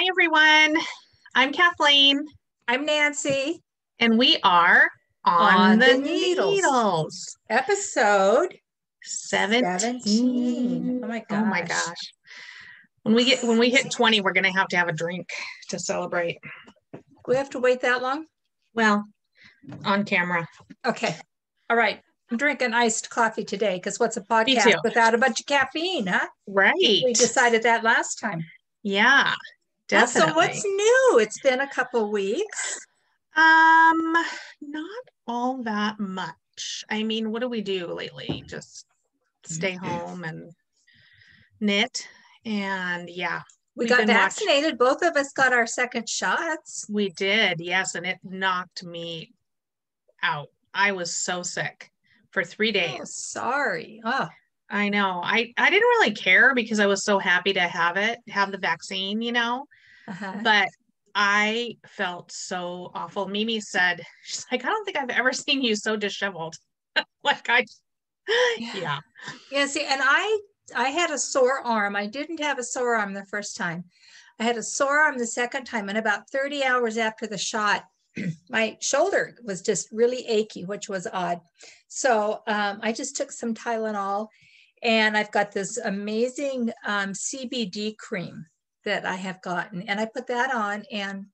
Hi, everyone. I'm Kathleen. I'm Nancy. And we are on, On the, the needles. Needles. Episode 17. 17. Oh my Oh my gosh. gosh. When we get when we hit 20, we're gonna have to have a drink to celebrate. we have to wait that long? Well, on camera. Okay. All right. I'm drinking iced coffee today because what's a podcast without a bunch of caffeine, huh? Right. We decided that last time. Yeah. Definitely. So what's new? It's been a couple weeks. um not all that much. I mean, what do we do lately? Just stay Mm-hmm. home and knit. And yeah, We got vaccinated. Both of us got our second shots. We did, yes, and it knocked me out. I was so sick for three days. sorry. Oh, I know. I I didn't really care because I was so happy to have it, have the vaccine, you know. Uh-huh. But I felt so awful. Mimi said, she's like, I don't think I've ever seen you so disheveled. like I, Yeah. yeah, Yeah, see, and I I had a sore arm. I didn't have a sore arm the first time. I had a sore arm the second time, and about 30 hours after the shot, my shoulder was just really achy, which was odd. So um, I just took some Tylenol, and I've got this amazing um, CBD cream that I have gotten, and I put that on, and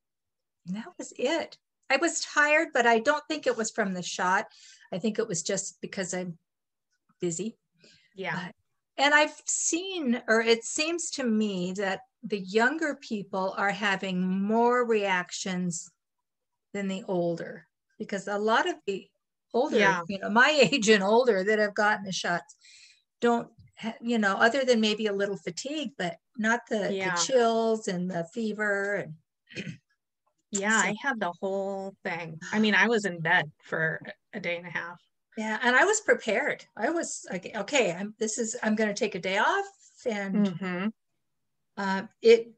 that was it. I was tired, but I don't think it was from the shot. I think it was just because I'm busy. yeah, uh, And I've seen, or it seems to me that the younger people are having more reactions than the older, because a lot of the older, Yeah. you know, my age and older that have gotten the shots don't, you know, other than maybe a little fatigue, but not the, Yeah. the chills and the fever. And yeah. So- I had the whole thing. I mean, I was in bed for a day and a half. yeah, and I was prepared. I was like, okay, I'm, this is, I'm going to take a day off and Mhm. Uh, it,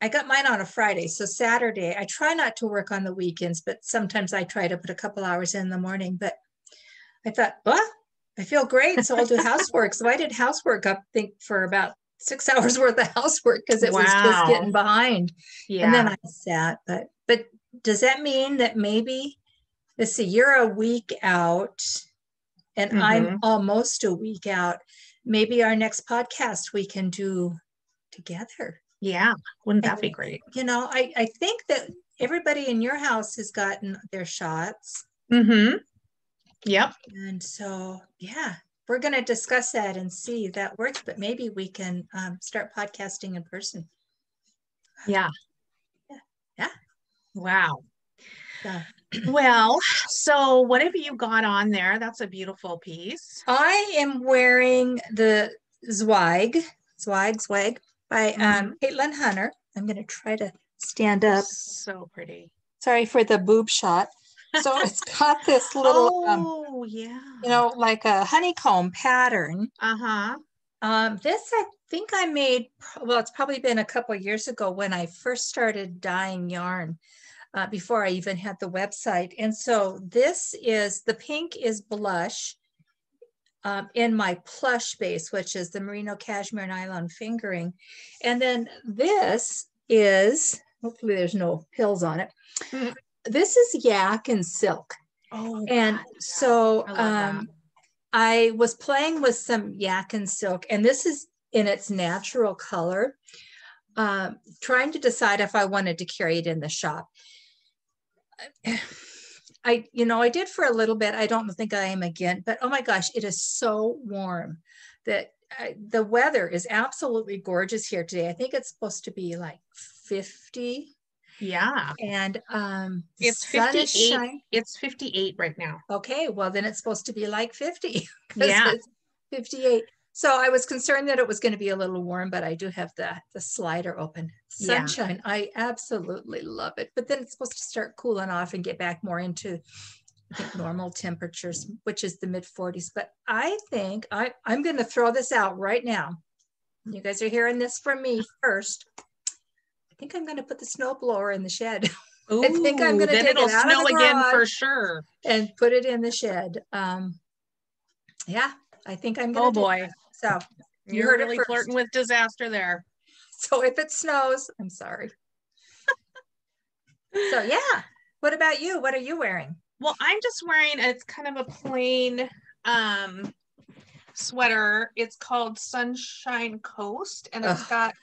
I got mine on a Friday, so Saturday. I try not to work on the weekends, but sometimes I try to put a couple hours in the morning. But I thought, well, I feel great, so I'll do housework. So I did housework. I think for about six hours worth of housework because it was just getting behind. Yeah. And then I sat. But but does that mean that maybe let's see, you're a week out, and Mm-hmm. I'm almost a week out. Maybe our next podcast we can do together yeah. Wouldn't that And- be great? you know, I, I think that everybody in your house has gotten their shots. Mm-hmm. Yep. And so, yeah, we're going to discuss that and see if that works, but maybe we can um, start podcasting in person. Yeah. Yeah. Yeah. Wow. So, Well, so what have you got on there? That's a beautiful piece. I am wearing the Zweig, Zweig, Zweig by um, Caitlin Hunter. I'm going to try to stand up. So pretty. Sorry for the boob shot. So it's got this little, um, oh, yeah. you know, like a honeycomb pattern. Uh-huh. Um, this I think I made, well, it's probably been a couple years ago when I first started dyeing yarn, uh, before I even had the website. And so this is, the pink is blush um, in my plush base, which is the merino cashmere nylon fingering. And then this is, hopefully there's no pills on it. This is yak and silk. Oh, And God, so I um, I was playing with some yak and silk, and this is in its natural color, um, trying to decide if I wanted to carry it in the shop. I, you know, I did for a little bit. I don't think I am again, but oh my gosh, it is so warm that I, the weather is absolutely gorgeous here today. I think it's supposed to be like 50 yeah. and um, It's 58. shining. It's 58 right now. Okay, well then it's supposed to be like 50. Yeah. it's 58. So I was concerned that it was going to be a little warm, but I do have the the slider open. Yeah. Sunshine, I absolutely love it. But then it's supposed to start cooling off and get back more into I think normal temperatures, which is the mid 40s. But I think I, I'm going to throw this out right now. You guys are hearing this from me first. Think I'm going to put the snow blower in the shed. I think I'm gonna then take it'll it out of snow the again for sure. and put it in the shed. Um, yeah, I think I'm gonna. Oh boy. So, You You're really flirting with disaster there. so if it snows, I'm sorry. So yeah. What about you? What are you wearing? Well, I'm just wearing it's kind of a plain um sweater. It's called Sunshine Coast and it's Ugh. got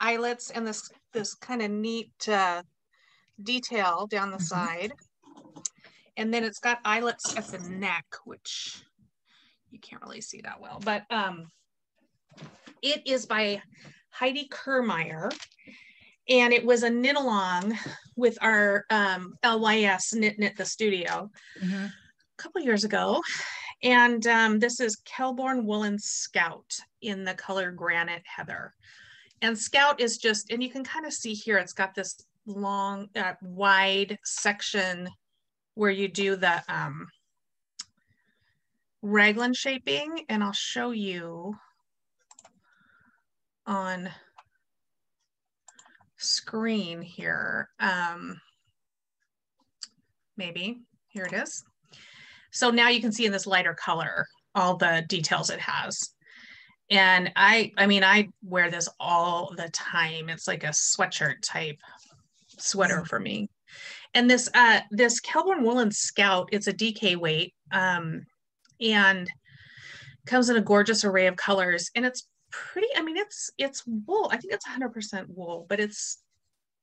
eyelets and this this kind of neat uh, detail down the Mhm. side. And then it's got eyelets at the neck, which you can't really see that well, but um it is by Heidi Kirrmaier. And it was a knit along with our um, LYS Knit Knit the Studio Mhm. a couple years ago. And um, this is Kelbourne Woolen Scout in the color Granite Heather. And Scout is just, and you can kind of see here, it's got this long, uh, wide section where you do the um, raglan shaping. And I'll show you on screen here. Um, maybe, here it is. So now you can see in this lighter color, all the details it has. And I, I mean, I wear this all the time. It's like a sweatshirt type sweater for me. And this, uh, this Kelbourne Woolen Scout, it's a DK weight, um, and comes in a gorgeous array of colors. And it's pretty, I mean, it's, it's wool. I think it's 100% wool, but it's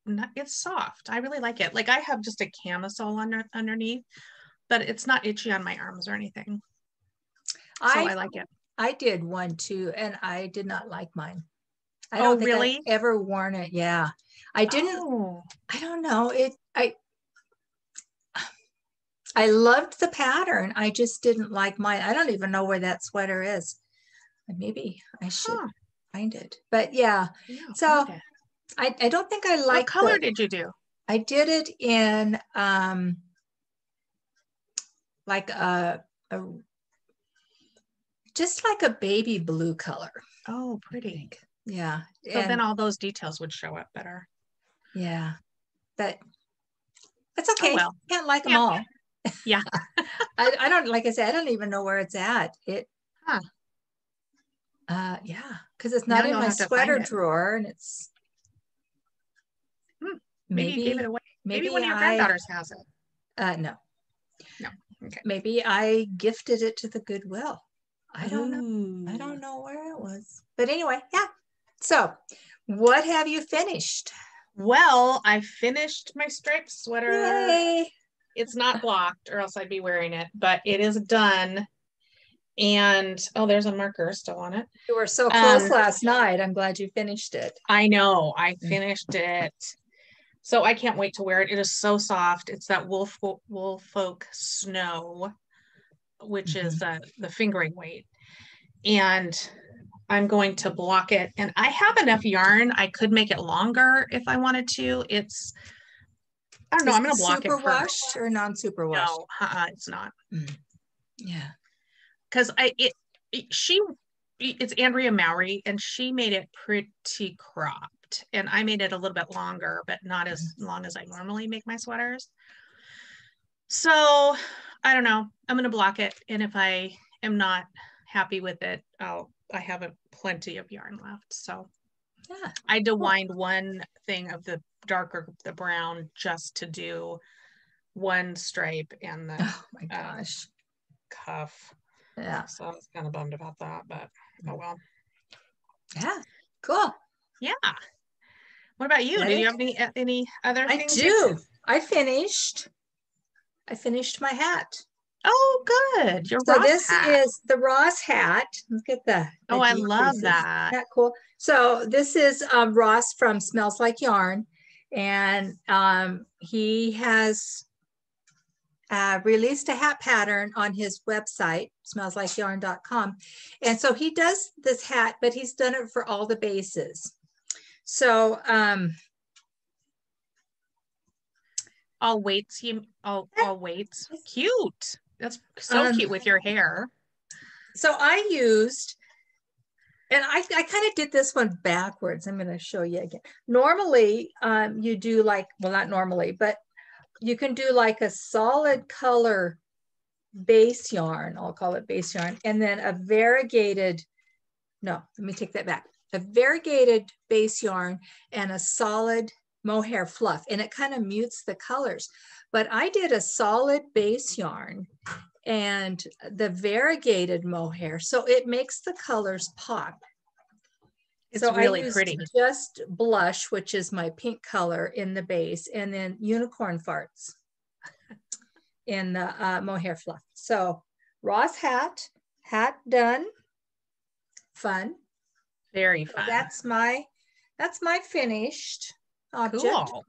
not, it's soft. I really like it. Like I have just a camisole under, underneath, but it's not itchy on my arms or anything. So I, I like it. I did one too, and I did not like mine. I Oh, don't think really? I've ever worn it. Yeah. I didn't Oh, I don't know. It I I loved the pattern. I just didn't like mine. I don't even know where that sweater is. Maybe I should huh. find it. But yeah, Yeah, So. I, I don't think I like what color the- did you do? I did it in um like a, a just like a baby blue color. Oh, pretty. Yeah. So then all those details would show up better. Yeah, but it's okay. well. Can't like them all. Yeah. I, I don't like I said, I don't even know where it's at. It Huh. uh yeah, because it's Now not in my sweater drawer and it's Hmm, Maybe, gave it away. Maybe, one of your I- granddaughters has it. uh no. No, okay. Maybe I gifted it to the Goodwill. I don't know. I don't know where it was. But anyway, yeah. So what have you finished? Well, I finished my striped sweater. Yay. It's not blocked, or else I'd be wearing it, but it is done. And oh, there's a marker still on it. You were so close Um, last night. I'm glad you finished it. I know I Mm. finished it. So I can't wait to wear it. It is so soft. It's that wolf Woolfolk Sno, which is uh, the fingering weight. And I'm going to block it. And I have enough yarn. I could make it longer if I wanted to. It's I don't know. Is I'm gonna it block it super washed or non-super washed? No, uh-uh, it's not. Yeah. because I it, it- she it's Andrea Mowry and she made it pretty cropped and I made it a little bit longer but not as Mm-hmm. long as I normally make my sweaters. So I don't know. I'm gonna block it and if I am not happy with it, I'll I have a plenty of yarn left. So Yeah. I to wind one thing of the darker the brown just to do one stripe and the Oh my Uh, gosh. cuff. Yeah. So I was kind of bummed about that, but oh well. Yeah. Cool. Yeah. What about you? Do you have any uh, any other I do. I finished. I finished my hat. Oh, good. Your So Ross this hat. is the Ross hat. Look at the. the Oh, I love decreases. that. Isn't that cool? So this is um, Ross from Smells Like Yarn, and um, he has uh, released a hat pattern on his website, smellslikeyarn.com. And so he does this hat, but he's done it for all the bases. So um, all weights. You all all weights. Cute. That's so Um, cute with your hair. so I used, and I, I kind of did this one backwards. I'm going to show you again. Normally, um, you do like, well, not normally, but you can do like a solid color base yarn. I'll call it base yarn. And then a variegated, no, let me take that back. A variegated base yarn and a solid mohair fluff and it kind of mutes the colors. But I did a solid base yarn and the variegated mohair. So it makes the colors pop. It's so really I used pretty. Just blush, which is my pink color in the base, and then unicorn farts in the uh, mohair fluff. So Ross hat, hat done, fun. Very So fun. that's my that's my finished object. cool.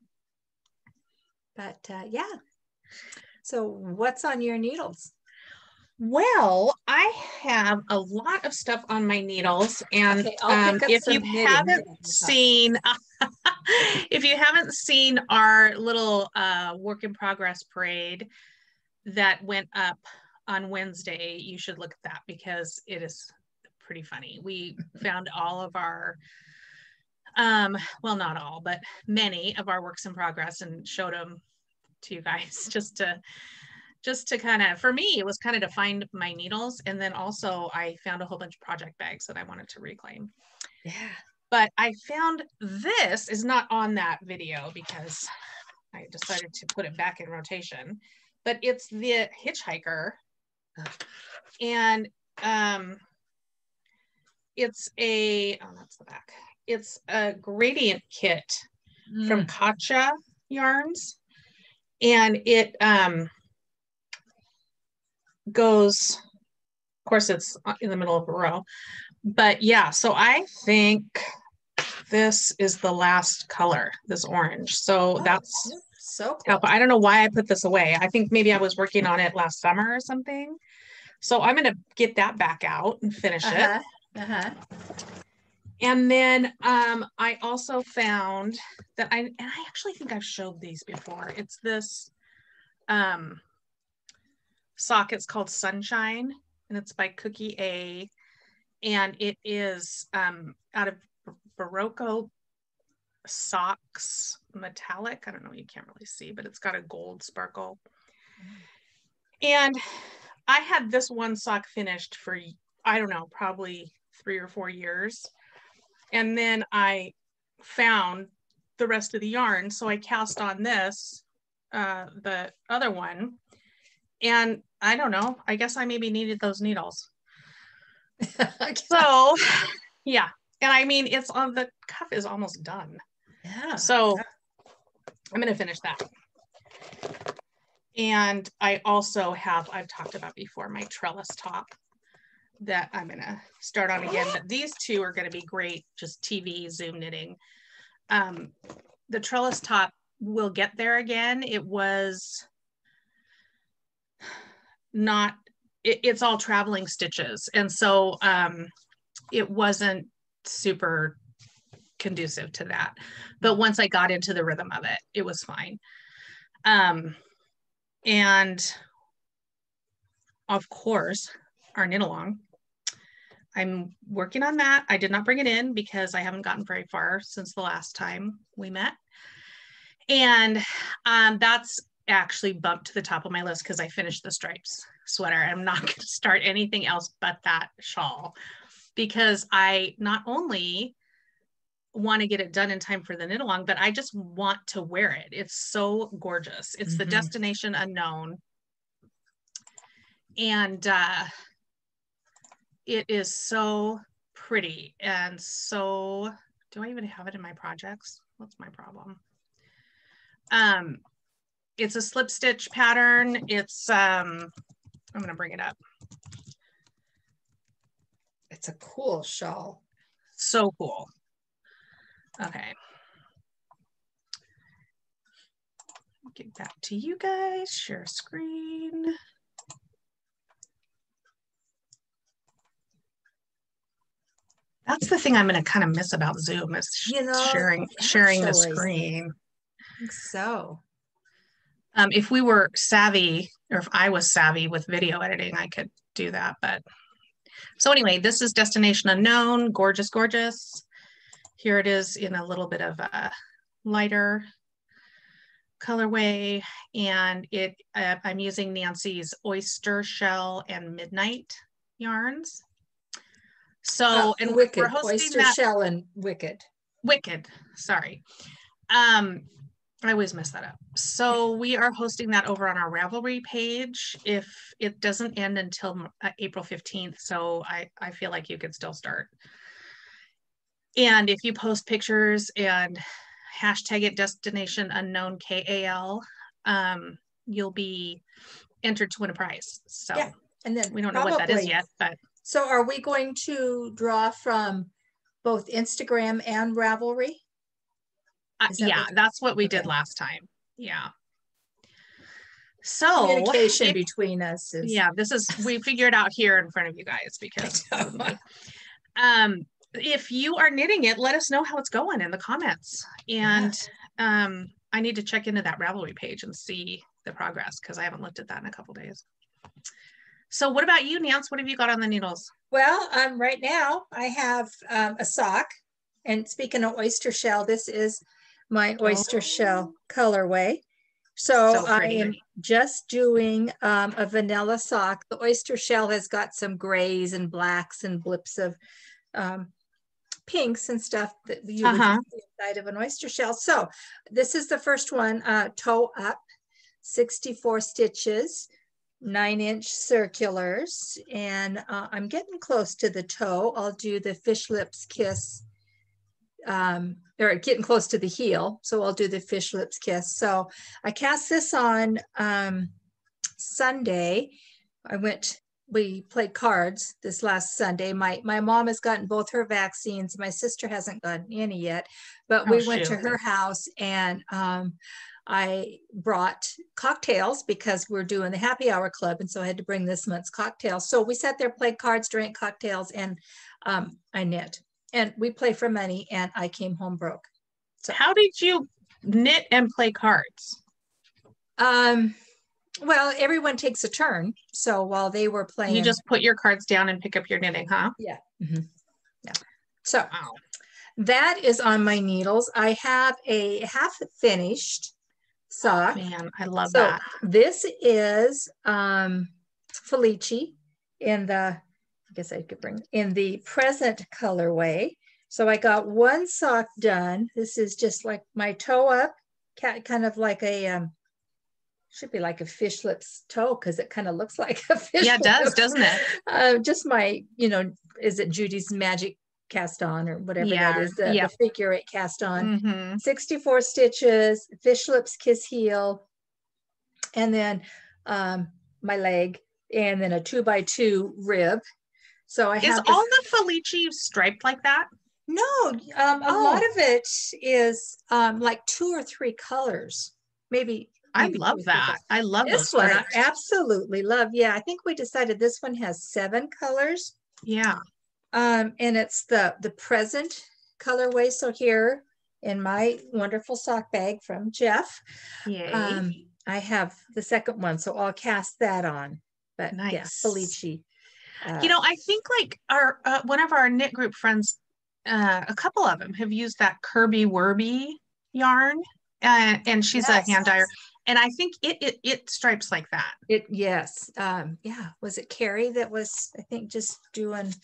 But uh, yeah. So what's on your needles? Well, I have a lot of stuff on my needles, and Okay, um, if you haven't that we'll talk. seen, if you haven't seen our little uh, work in progress parade that went up on Wednesday, you should look at that because it is pretty funny. We found all of our, um, well, not all, but many of our works in progress and showed them to you guys just to just to kind of for me it was kind of to find my needles and then also i found a whole bunch of project bags that i wanted to reclaim. Yeah. but i found this is not on that video because i decided to put it back in rotation but it's the hitchhiker. And um it's a oh that's the back it's a gradient kit from Katcha yarns. And it um goes of course it's in the middle of a row. But yeah so i think this is the last color this orange. So Oh, that's so cool. i don't know why i put this away. I think maybe i was working on it last summer or something. So i'm going to get that back out and finish it. Uh-huh. And then um, I also found that I, and I actually think I've showed these before. It's this um, sock. It's called Sunshine, and it's by Cookie A, and it is um, out of Berroco socks metallic. I don't know, you can't really see, but it's got a gold sparkle. And I had this one sock finished for I don't know, probably three or four years. And then I found the rest of the yarn. So I cast on this, uh, the other one. And I don't know, I guess I maybe needed those needles. So yeah. And I mean, it's on the cuff is almost done. yeah. So I'm going to finish that. And I also have, I've talked about before, my trellis top that I'm going to start on again. But these two are going to be great, just TV, Zoom knitting. Um, the trellis top will get there again. It was not, it, it's all traveling stitches. And so um, it wasn't super conducive to that. But once I got into the rhythm of it, it was fine. Um, and of course, our knit along. I'm working on that. I did not bring it in because I haven't gotten very far since the last time we met. And um, that's actually bumped to the top of my list because I finished the stripes sweater. I'm not going to start anything else but that shawl because I not only want to get it done in time for the knit along, but I just want to wear it. It's so gorgeous. It's the Mhm. destination unknown. And uh, it is so pretty and so, do I even have it in my projects? What's my problem? Um, it's a slip stitch pattern. It's, um, I'm going to bring it up. It's a cool shawl. So cool. Okay. Get back to you guys, share screen. That's the thing I'm going to kind of miss about Zoom is You know, sharing sharing the screen. I think so. Um, if we were savvy, or if I was savvy with video editing, I could do that. But so anyway, this is Destination Unknown, gorgeous, gorgeous. Here it is in a little bit of a lighter colorway, and it uh, I'm using Nancy's oyster shell and midnight yarns. So and wicked we're hosting oyster that shell and wicked. Wicked, sorry. Um, I always mess that up. So we are hosting that over on our Ravelry page. If it doesn't end until uh, April 15th, so I, I feel like you could still start. And if you post pictures and hashtag it destination unknown KAL, um, you'll be entered to win a prize. So Yeah, And then we don't know what that is yet, but So are we going to draw from both Instagram and Ravelry? uh, that yeah, what- that's what we did last time. Yeah. So Communication if- between us is. yeah, this is we figured out here in front of you guys because um if you are knitting it, let us know how it's going in the comments. And um I need to check into that Ravelry page and see the progress because I haven't looked at that in a couple days. So what about you, Nance? What have you got on the needles? Well, um, right now I have um, a sock. And speaking of oyster shell, this is my oyster shell colorway. So, Oh. So I am just doing um, a vanilla sock. The oyster shell has got some grays and blacks and blips of um, pinks and stuff that you would Uh-huh. see inside of an oyster shell. So this is the first one, uh, toe up, 64 stitches, nine inch circulars. And uh, I'm getting close to the toe. I'll do the fish lips kiss um, or getting close to the heel. So I'll do the fish lips kiss. So I cast this on um, Sunday. I went, we played cards this last Sunday. My my mom has gotten both her vaccines. My sister hasn't gotten any yet, but Oh, we went to her house and um, I brought cocktails because we're doing the happy hour club. And so I had to bring this month's cocktails. So we sat there, played cards, drank cocktails, and um, I knit. And we play for money, and I came home broke. So how did you knit and play cards? Um, well, everyone takes a turn. So while they were playing, You just put your cards down and pick up your knitting, huh? yeah, mhm, yeah. So Wow. that is on my needles. I have a half finished sock. Man, I love So that. this is um, Felici in the, I guess I could bring in the present colorway. So I got one sock done. This is just like my toe up, kind of like a, um, should be like a fish lips toe because it kind of looks like a fish. Yeah, it does, lip. doesn't it? Uh, just my, you know, is it Judy's magic cast on or whatever Yeah, that is, the, yeah. the figure eight cast on. Mhm. 64 stitches, fish lips kiss heel, and then um, my leg, and then a two by two rib. So I Is have this- all the Felici striped like that? no, um, a Oh. lot of it is um, like two or three colors, maybe. I maybe two love that. I love This one I absolutely love. Yeah, I think we decided this one has seven colors. Yeah. Um, and it's the the present colorway. So here in my wonderful sock bag from Jeff, um, I have the second one, so I'll cast that on. But yeah, Nice. Felici. uh, you know, I think like our uh, one of our knit group friends, uh, a couple of them have used that Kirby Werby yarn, uh, and she's Yes. a hand dyer, and I think it it it stripes like that. it yes, um, yeah. Was it Carrie that was I think just doing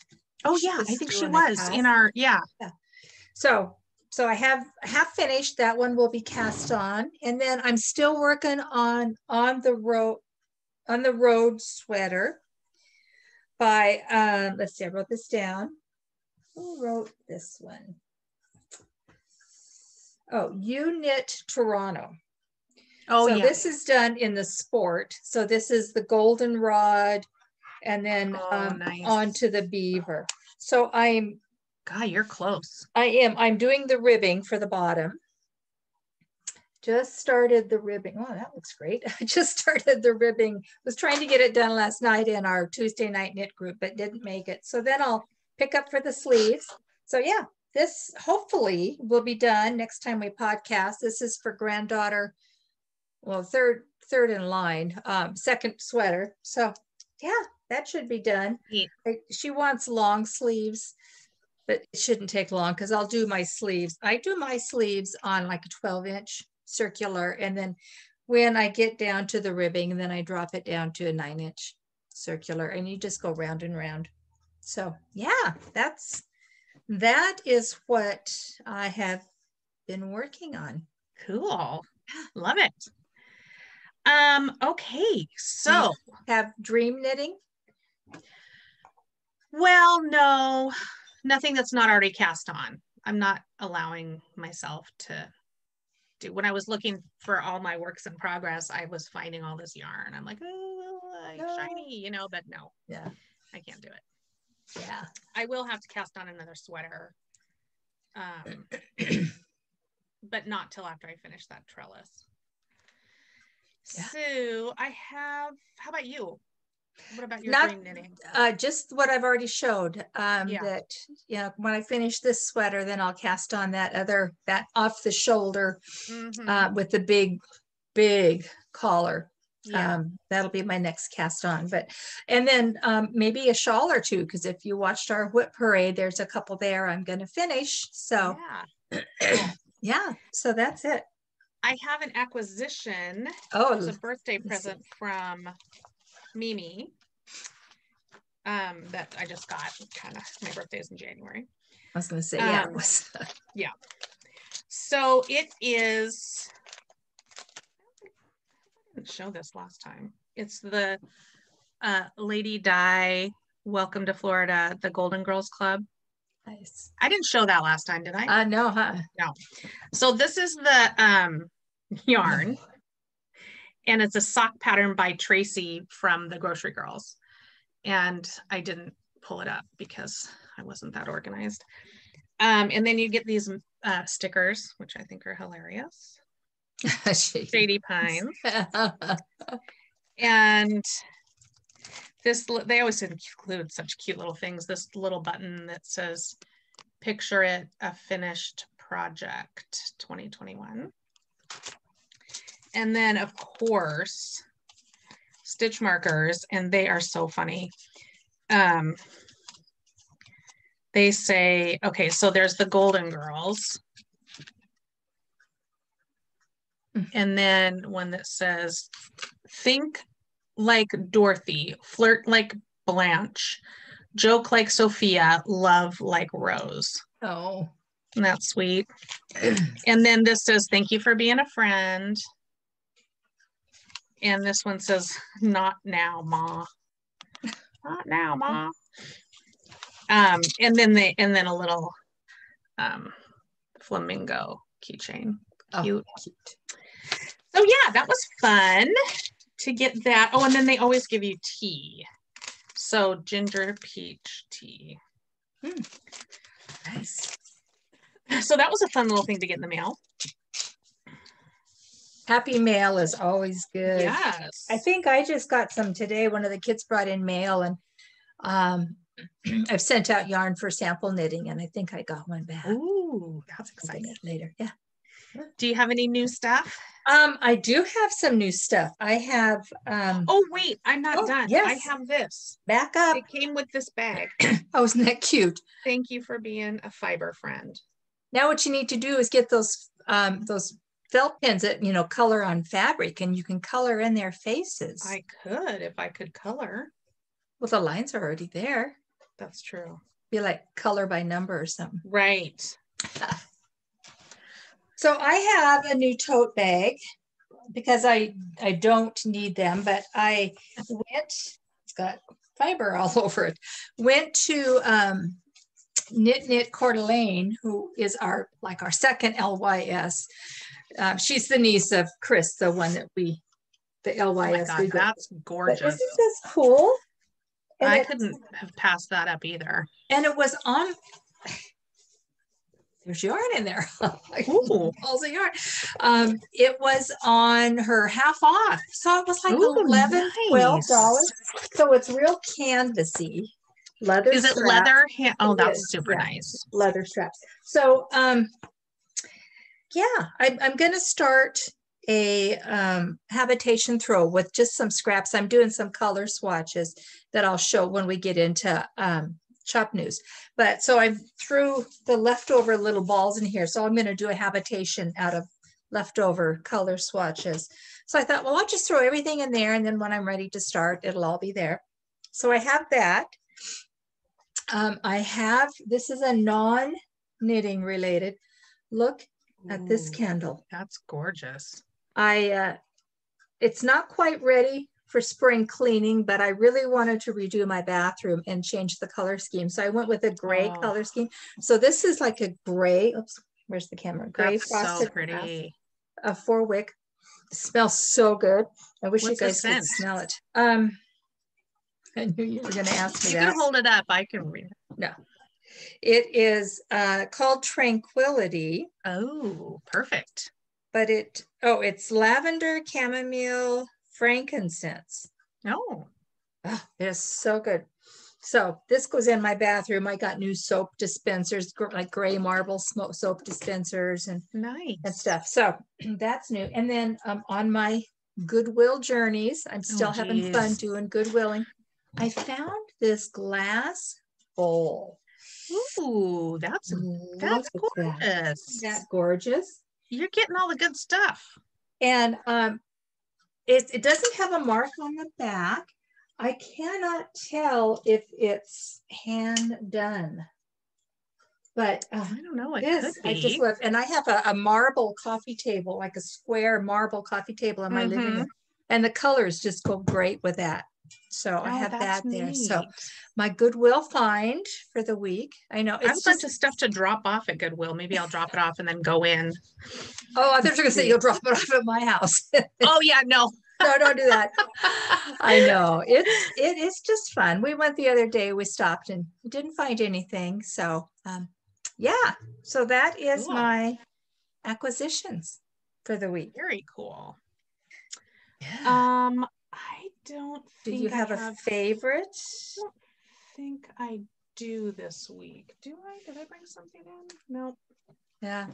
Oh yeah, I think she was in our yeah. so so I have half finished. That one will be cast on, and then I'm still working on on the road on the road sweater by um, let's see, I wrote this down. Who wrote this one? Oh, Eweknit Toronto. Oh so yeah. this is done in the sport. So this is the golden rod and then Oh, um, nice. onto the beaver. So I'm God, you're close. I am I'm doing the ribbing for the bottom. Just started the ribbing. Oh, that looks great. I just started the ribbing. Was trying to get it done last night in our Tuesday night knit group, but didn't make it. So then I'll pick up for the sleeves. So yeah, this hopefully will be done next time we podcast. This is for granddaughter, well, third third in line, um, second sweater. So yeah, that should be done. She wants long sleeves, but it shouldn't take long because I'll do my sleeves. I do my sleeves on like a 12 inch circular. And then when I get down to the ribbing, then I drop it down to a nine inch circular and you just go round and round. So yeah, that's, that is what I have been working on. Cool. Love it. Um, okay, so Have dream knitting? Well, no, nothing that's not already cast on. I'm not allowing myself to do when I was looking for all my works in progress, I was finding all this yarn. I'm like, oh like No. shiny, you know, but no, Yeah. I can't do it. Yeah. I will have to cast on another sweater. Um, but not till after I finish that trellis. Yeah. So I have, how about you? What about your Not- knitting? Uh, just what I've already showed, um, Yeah. that, you know, when I finish this sweater, then I'll cast on that other, that off the shoulder, Mhm. uh, with the big, big collar. yeah. Um, that'll be my next cast on, but, and then, um, maybe a shawl or two, because if you watched our whip parade, there's a couple there I'm gonna finish, so, yeah. yeah, so that's it. I have an acquisition. Oh, It's a birthday present from Mimi. Um, that I just got kind of my birthday's in January. I was gonna say, yeah, um, was, So it is. I didn't show this last time. It's the uh, Lady Dye Welcome to Florida, the Golden Girls Club. nice. I didn't show that last time, did I? Uh, no, huh? No. So this is the um, yarn, and it's a sock pattern by Tracy from the Grocery Girls. And I didn't pull it up because I wasn't that organized. Um, and then you get these uh, stickers, which I think are hilarious. Shady Pines. And this, they always include such cute little things. This little button that says, picture it a finished project 2021. And then, of course, stitch markers, and they are so funny. Um, they say, okay, so there's the Golden Girls. Mm. And then one that says, think like Dorothy, flirt like Blanche, joke like Sophia, love like Rose. Oh, Isn't that sweet? and then this says, thank you for being a friend. And this one says, not now, Ma. Not now, Ma. Um, and then they, and then a little um, flamingo keychain. oh, Cute. cute. So yeah, that was fun to get that. Oh, and then they always give you tea. So ginger peach tea. Nice. So that was a fun little thing to get in the mail. Happy mail is always good. Yes. I think I just got some today. One of the kids brought in mail and um, I've sent out yarn for sample knitting and I think I got one back. Ooh, that's exciting. it later. Yeah. Do you have any new stuff? Um, I do have some new stuff. I have um Oh, wait, I'm not Oh, done. I have this. back up. It came with this bag. Oh, isn't that cute? Thank you for being a fiber friend. Now what you need to do is get those um those felt pens that you know color on fabric and you can color in their faces. I could if I could color. well, the lines are already there. That's true. Be like color by number or something. Right. So I have a new tote bag because I I don't need them, but I went, it's got fiber all over it. Went to um Knit Knit Coeur d'Alene, who is our like our second LYS. Uh, she's the niece of Chris, the one that we the LYS. Oh my God, go that's with. But gorgeous. isn't this cool? And I it- couldn't have passed that up either. and it was on there's yarn in there Ooh. balls of yarn um it was on her half off so it was like Ooh, 11 12 dollars so it's real canvasy leather Is it strap, leather? Ha- oh, It that's is, super yeah. nice. leather straps so um yeah I, i'm gonna start a um, habitation throw with just some scraps. I'm doing some color swatches that i'll show when we get into um, chop news. But so i threw the leftover little balls in here. So i'm going to do a habitation out of leftover color swatches. So i thought well i'll just throw everything in there and then when i'm ready to start it'll all be there. So i have that. Um, i have this is a non knitting related look at this Ooh, candle. That's gorgeous. I, uh, it's not quite ready for spring cleaning, but I really wanted to redo my bathroom and change the color scheme. So I went with a gray Oh. color scheme. So this is like a gray, oops, where's the camera? Gray That's so frosted glass, pretty. a four wick. Smells so good. I wish What's you guys could smell it. Um, I knew you were gonna ask me You that. can hold it up. I can read it. It is uh, called Tranquility, Oh, perfect. but it, oh, it's lavender, chamomile, frankincense. Oh, Oh, it is so good. So this goes in my bathroom. I got new soap dispensers, gr- like gray marble smoke soap dispensers and, nice. and stuff. So that's new. And then um, on my Goodwill journeys, I'm still having fun doing Goodwilling. I found this glass bowl. Ooh, that's that's Look that. gorgeous. Isn't gorgeous? You're getting all the good stuff. And um, it, it doesn't have a mark on the back. I cannot tell if it's hand done. But uh, I don't know. It this, could be. I just love, and I have a, a marble coffee table, like a square marble coffee table in my living Mhm. room. And the colors just go great with that. So I Oh, have that there. So my Goodwill find for the week. I know I have it's a bunch just, of stuff to drop off at Goodwill. Maybe I'll drop it off and then go in. oh, I thought you were gonna say you'll drop it off at my house. Oh yeah, no. no, don't do that. I know it's it is just fun. We went the other day. We stopped and didn't find anything. So um, yeah. So that is Cool. my acquisitions for the week. Very cool. Yeah. Um, I don't Do think you I have a have, favorite? don't think I do this week. Do I? Did I bring something in? No, Yeah.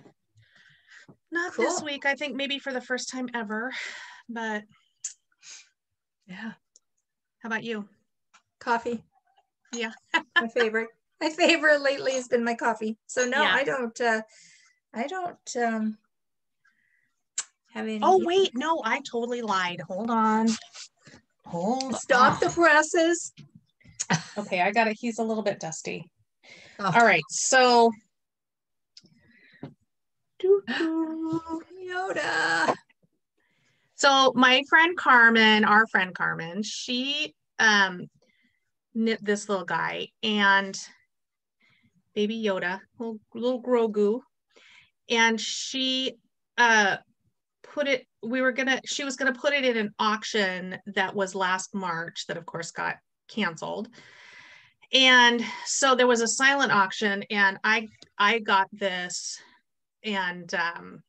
not this week. I think maybe for the first time ever. But Yeah. how about you? Coffee. Yeah. my favorite. My favorite lately has been my coffee. So no, Yeah. I don't uh I don't um have any Oh wait, no, I totally lied. Hold on. Hold stop the presses. Okay, I got it. He's a little bit dusty. Oh. All right, so Doo-doo. Yoda. So my friend Carmen, our friend Carmen, she um knit this little guy and baby Yoda, little, little Grogu, and she uh put it we were gonna she was gonna put it in an auction that was last March that of course got canceled. And so there was a silent auction and I I got this and um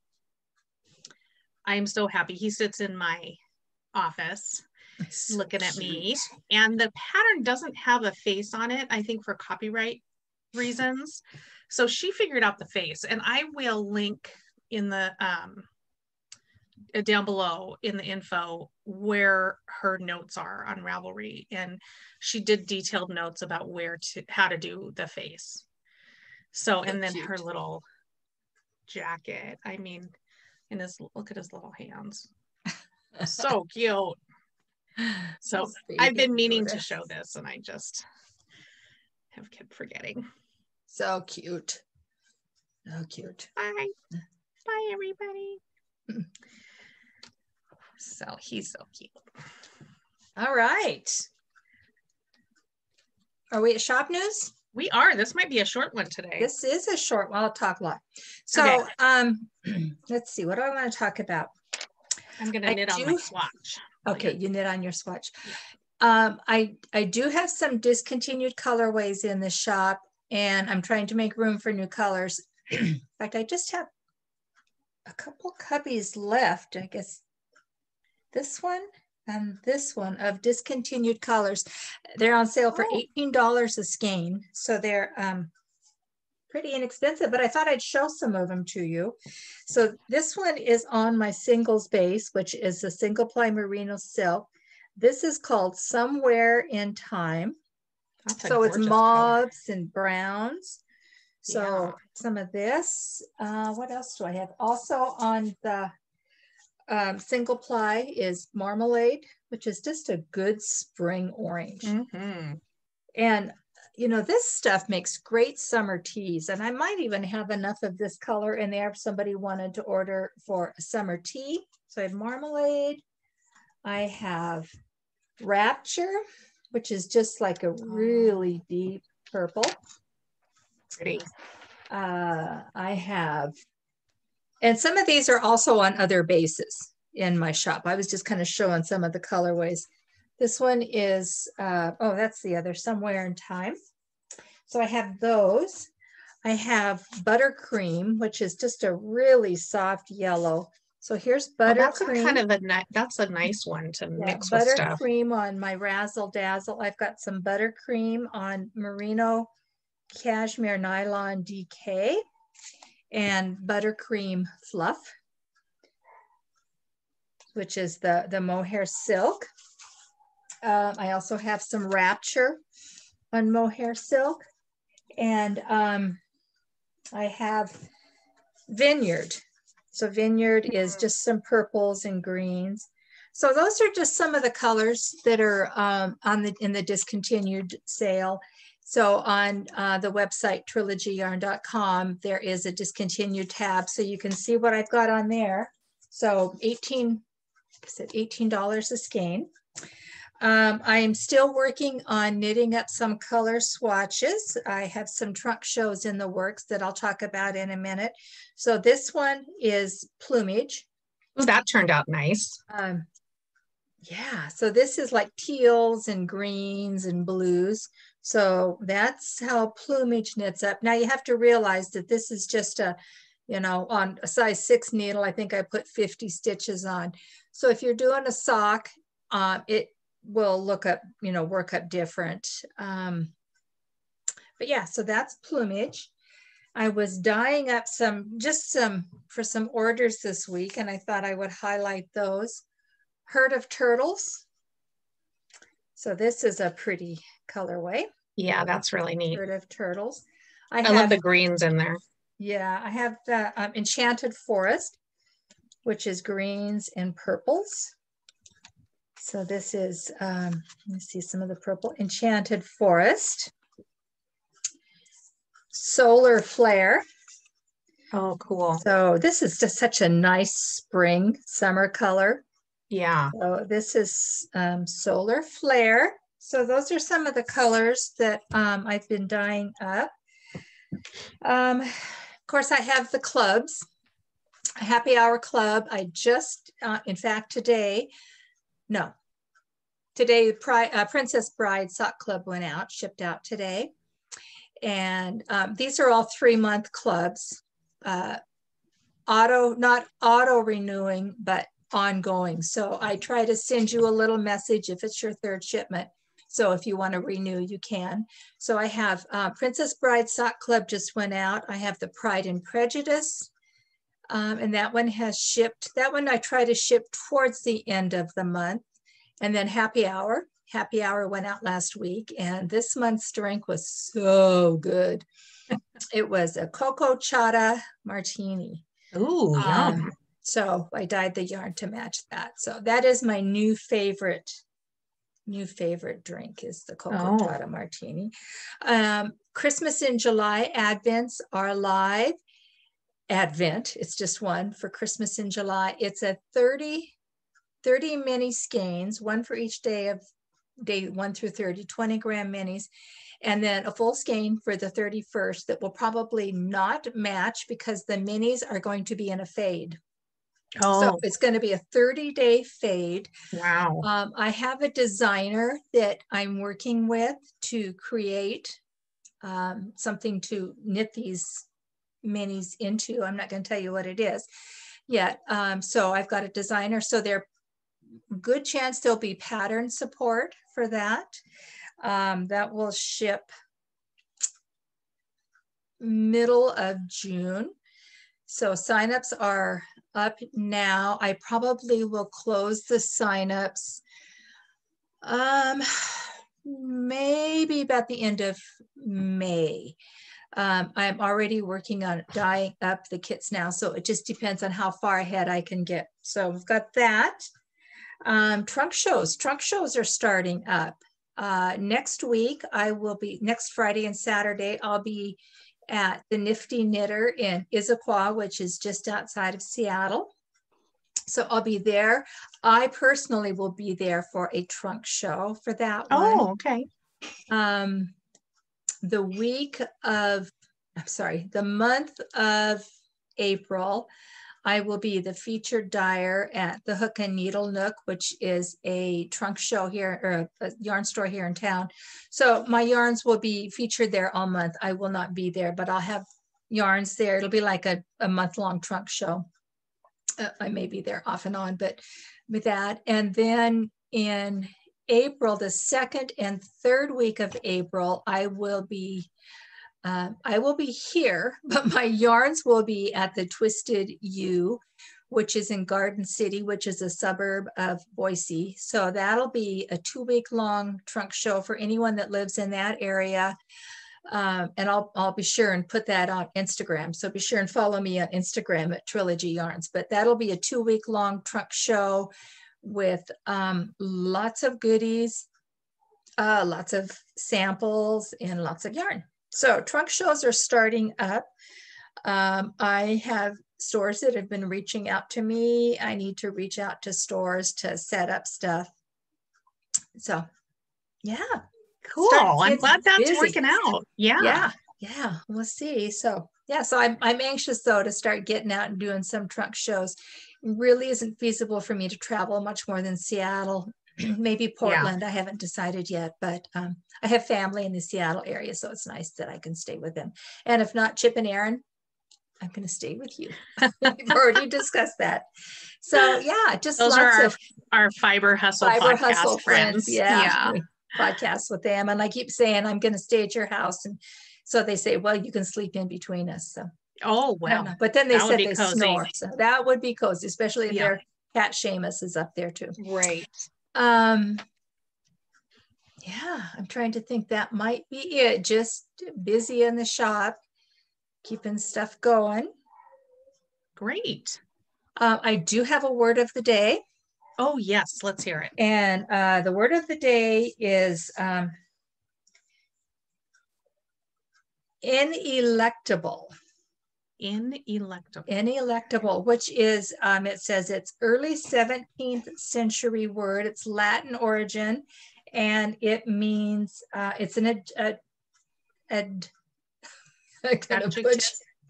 I am so happy. He sits in my office looking at me. And the pattern doesn't have a face on it, I think for copyright reasons. So she figured out the face, and I will link in the um Uh, down below in the info where her notes are on Ravelry. And she did detailed notes about where to how to do the face. So, and then her little jacket. I mean, and his look at his little hands. So cute. So I've been meaning to show this and I just have kept forgetting. So cute. So cute. Bye. Bye, everybody. So he's so cute. All right. Are we at shop news? We are. This might be a short one today. This is a short one. I'll talk a lot. So Okay. um let's see. What do I want to talk about? I'm gonna I knit on my swatch. Okay, you knit on your swatch. Um, I, I do have some discontinued colorways in the shop and I'm trying to make room for new colors. In fact, I just have a couple cubbies left, I guess. This one and this one of discontinued colors. They're on sale for Oh. $18 a skein. So they're um, pretty inexpensive, but I thought I'd show some of them to you. So this one is on my singles base, which is a single ply merino silk. This is called Somewhere in Time. That's So it's gorgeous color. mauves and browns. So Yeah. some of this, uh, what else do I have? Also on the um, single ply is marmalade, which is just a good spring orange. Mhm. And you know, this stuff makes great summer teas. And I might even have enough of this color in there if somebody wanted to order for a summer tea. So I have marmalade. I have Rapture, which is just like a really deep purple. Pretty. Uh, I have, and some of these are also on other bases in my shop. I was just kind of showing some of the colorways. This one is, uh, oh, that's the other, Somewhere in Time. So I have those. I have buttercream, which is just a really soft yellow. So here's buttercream. Oh, that's kind of a that's a nice one to yeah, mix with stuff. Buttercream on my Razzle Dazzle. I've got some buttercream on merino cashmere nylon DK and buttercream fluff, which is the, the mohair silk. Um, I also have some Rapture on mohair silk. And um, I have Vineyard. So Vineyard is just some purples and greens. So those are just some of the colors that are um, on the in the discontinued sale. So on uh, the website trilogyyarn.com, there is a discontinued tab. So you can see what I've got on there. So 18, I said $18 a skein. Um, I am still working on knitting up some color swatches. I have some trunk shows in the works that I'll talk about in a minute. So this one is plumage. Oh, that turned out nice. Um, yeah, so this is like teals and greens and blues. So that's how plumage knits up. Now you have to realize that this is just a, you know, on a size six needle, I think I put 50 stitches on. So if you're doing a sock, uh, it will look up, you know, work up different. Um, but yeah, so that's plumage. I was dyeing up some, just some, for some orders this week, and I thought I would highlight those. Herd of Turtles. So this is a pretty colorway. Yeah, that's really neat. Of Turtles. I, I have, love the greens in there. Yeah, I have the um, Enchanted Forest, which is greens and purples. So this is, um, let me see some of the purple, Enchanted Forest, Solar Flare. Oh, cool. So this is just such a nice spring summer color. Yeah. So this is um, Solar Flare. So those are some of the colors that um, I've been dyeing up. Um, of course, I have the clubs, Happy Hour Club. I just, uh, in fact, today, no. Today, uh, Princess Bride Sock Club went out, shipped out today. And um, these are all three month clubs. Uh, auto, not auto renewing, but ongoing. So I try to send you a little message if it's your third shipment. So if you want to renew, you can. So I have uh, Princess Bride Sock Club just went out. I have the Pride and Prejudice. Um, and that one has shipped. That one I try to ship towards the end of the month. And then Happy Hour. Happy Hour went out last week, and this month's drink was so good. it was a cocoa chata martini. Ooh, um, so I dyed the yarn to match that. So that is my new favorite new favorite drink is the cocoa oh. martini. Um, Christmas in July Advents are live. Advent, it's just one for Christmas in July. It's a 30 30 mini skeins, one for each day of day one through 30, 20 gram minis, and then a full skein for the 31st that will probably not match because the minis are going to be in a fade. Oh. So it's going to be a 30 day fade. Wow. Um, I have a designer that I'm working with to create um, something to knit these minis into. I'm not going to tell you what it is yet. Um, so I've got a designer. So they're good chance there'll be pattern support for that. Um, that will ship middle of June. So signups are up now. I probably will close the signups um, maybe about the end of May. Um, I'm already working on dyeing up the kits now, so it just depends on how far ahead I can get. So we've got that. Um, trunk shows, trunk shows are starting up. uh, next week, I will be, next Friday and Saturday, I'll be at the Nifty Knitter in Issaquah, which is just outside of Seattle. So I'll be there. I personally will be there for a trunk show for that one. Oh, okay. Um, the week of, I'm sorry, the month of April, I will be the featured dyer at the Hook and Needle Nook, which is a trunk show here or a, yarn store here in town. So my yarns will be featured there all month. I will not be there, but I'll have yarns there. It'll be like a, a month long trunk show. Uh, I may be there off and on, but with that. And then in April, the second and third week of April, I will be uh, I will be here, but my yarns will be at the Twisted Ewe, which is in Garden City, which is a suburb of Boise. So that'll be a two week long trunk show for anyone that lives in that area. Um, and I'll, I'll be sure and put that on Instagram. So be sure and follow me on Instagram at Trilogy Yarns. But that'll be a two week long trunk show with um, lots of goodies, uh, lots of samples, and lots of yarn. So trunk shows are starting up. Um, I have stores that have been reaching out to me. I need to reach out to stores to set up stuff. So, yeah. Cool. Start, I'm glad that's busy. working out. Yeah. Yeah. Yeah. We'll see. So, yeah. So I'm, I'm anxious though to start getting out and doing some trunk shows. It really isn't feasible for me to travel much more than Seattle maybe Portland. Yeah. I haven't decided yet, but um, I have family in the Seattle area, so it's nice that I can stay with them. And if not Chip and Aaron, I'm going to stay with you. We've already discussed that. So yeah, just those lots are our, of our fiber hustle fiber hustle friends. friends. Yeah, yeah. podcasts with them, and I keep saying I'm going to stay at your house, and so they say, well, you can sleep in between us. So oh well, but then they said they cozy. snore, so that would be cozy, especially if yeah. their cat Seamus is up there too. Right. Um, yeah, I'm trying to think that might be it. Just busy in the shop, keeping stuff going. Great. Uh, I do have a word of the day. Oh, yes, let's hear it. And uh, the word of the day is um, inelectable inelectable. Inelectable, which is, um, it says it's early 17th century word. It's Latin origin, and it means uh, it's an ad, ad, ad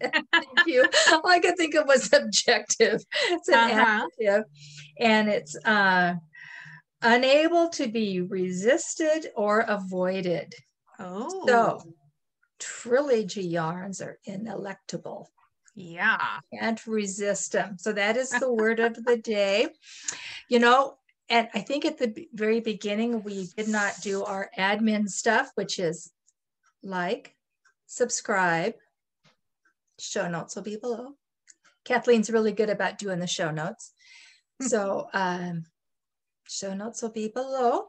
Thank you. All I could think of was objective. It's an uh-huh. adjective, and it's uh, unable to be resisted or avoided. Oh. So trilogy yarns are inelectable. Yeah. Can't resist them. So that is the word of the day. You know, and I think at the very beginning, we did not do our admin stuff, which is like, subscribe, show notes will be below. Kathleen's really good about doing the show notes. So um, show notes will be below.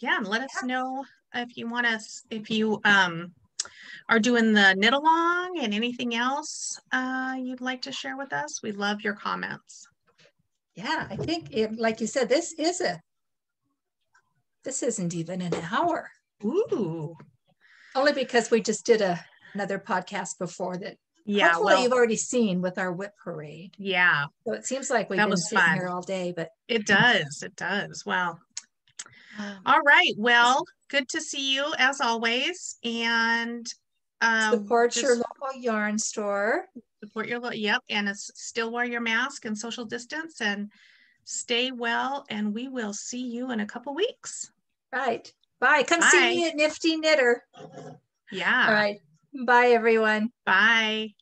Yeah, and let us know if you want us, if you um, are doing the knit along and anything else uh, you'd like to share with us, we love your comments. Yeah, I think, it, like you said, this is a, this isn't even an hour. Ooh. Only because we just did a another podcast before that. Yeah, Hopefully well, you've already seen with our WIP parade. Yeah. So it seems like we've that been sitting fun. here all day, but it does. It does. Well, um, all right. Well, good to see you as always. And um, support your local yarn store. Support your local, yep. And it's still wear your mask and social distance and stay well. And we will see you in a couple weeks. Right. Bye. Come Bye. see me at Nifty Knitter. Yeah. All right. Bye, everyone. Bye.